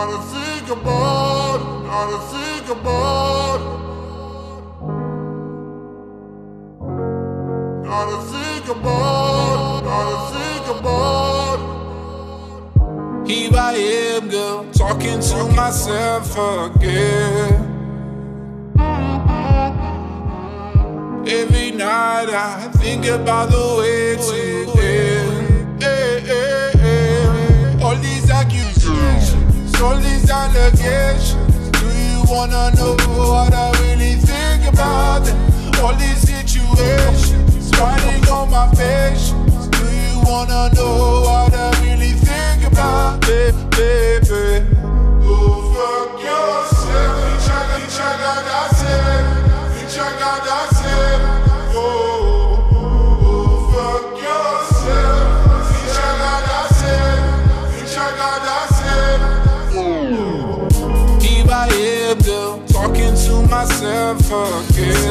gotta think about gotta think about. Gotta think about gotta think about. Here I am, girl, talking to myself again. Every night I think about the way to allegations. Do you wanna know what I really think about them? All these talking to myself again.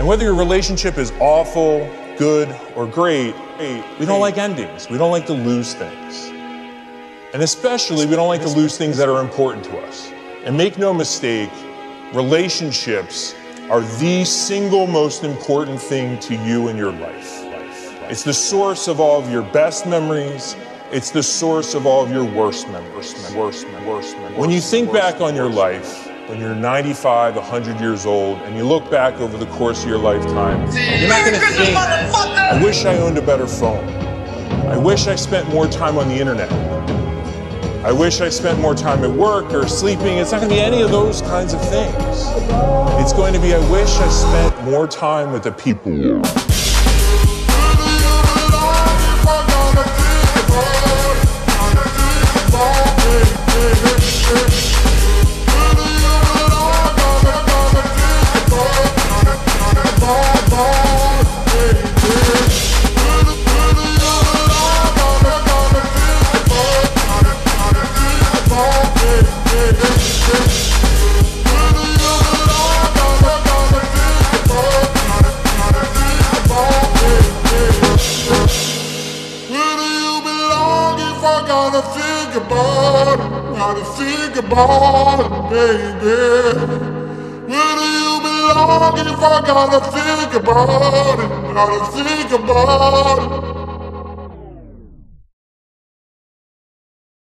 And whether your relationship is awful, good, or great, we don't like endings. We don't like to lose things. And especially, we don't like to lose things that are important to us. And make no mistake, relationships are the single most important thing to you in your life. It's the source of all of your best memories. It's the source of all of your worst memories. Worst, worst, When you think back on your life, when you're 95, 100 years old, and you look back over the course of your lifetime, you're not going to think, I wish I owned a better phone. I wish I spent more time on the internet. I wish I spent more time at work or sleeping. It's not going to be any of those kinds of things. It's going to be, I wish I spent more time with the people. Gotta think about it? Gotta think about it, baby. Where do you belong if I gotta think about it? Gotta think about it.